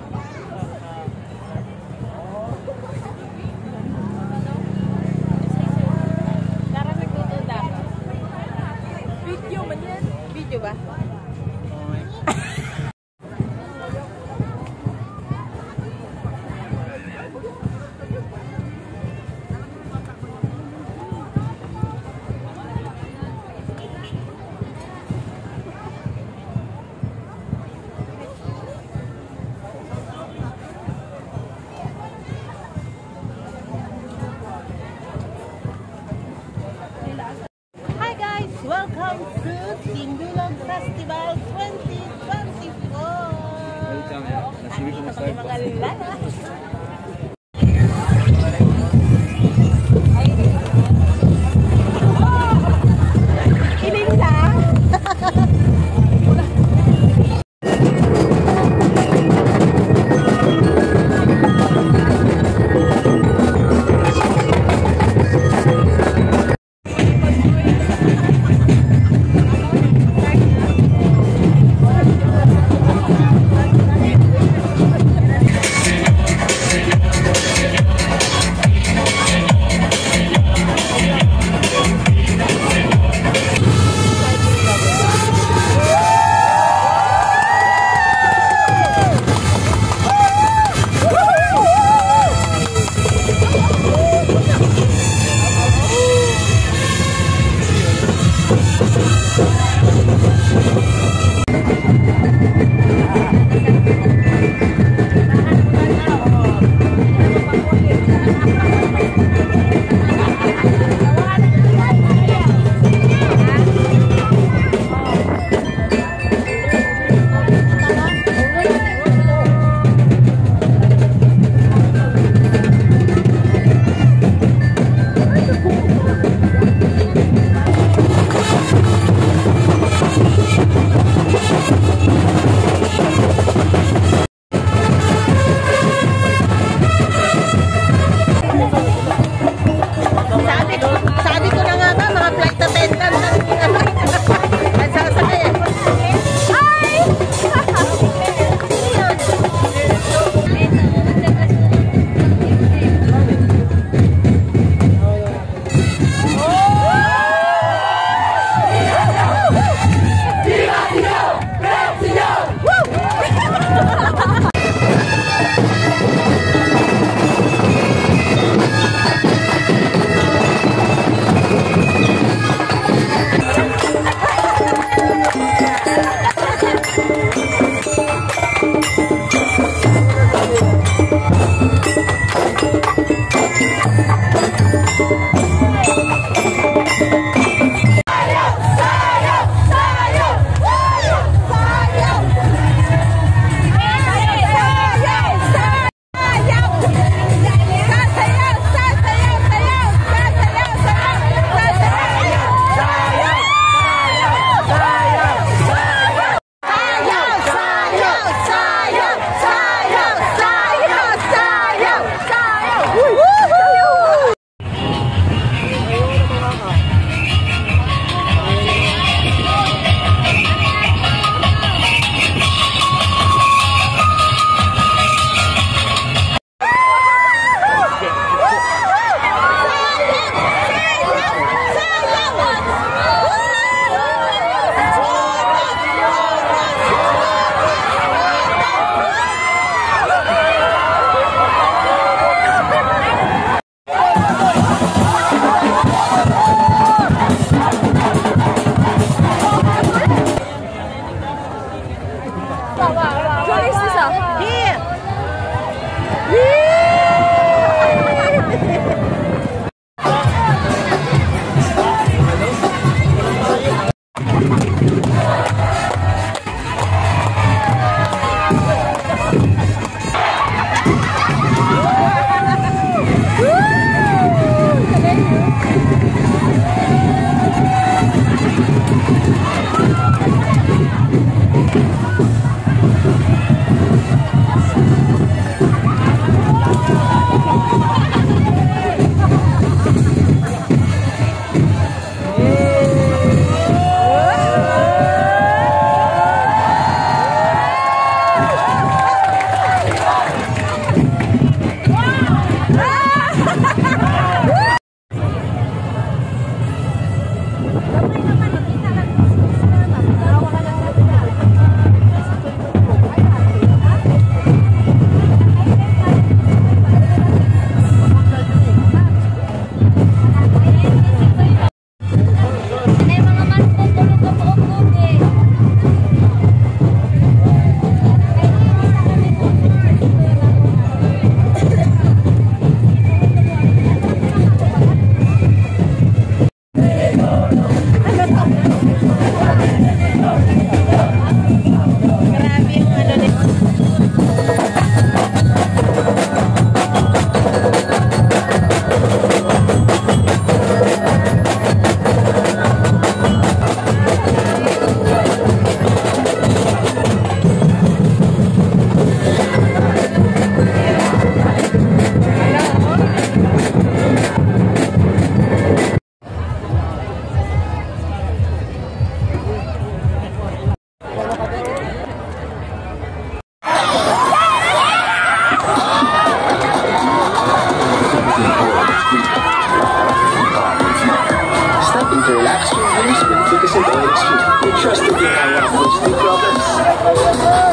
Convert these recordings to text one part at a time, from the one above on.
Bye. Welcome to Tindulog Festival 2024! Welcome, yeah. Nasibi ko na Like I said, it's just the trust of the IFS, the brothers.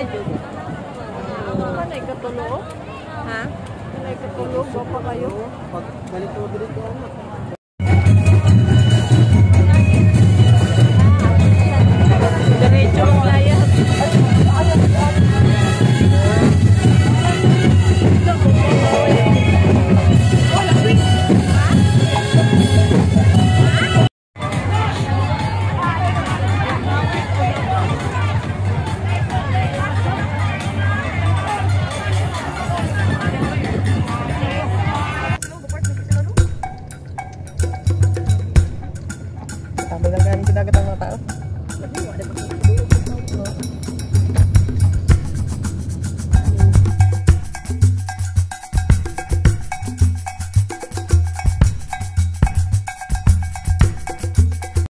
Pa dyan. Kanay katulog? Ha? Kanay katulog? Ba pa kayo? Pag balik ko dito, anak. kita nggak tahu. Tapi ada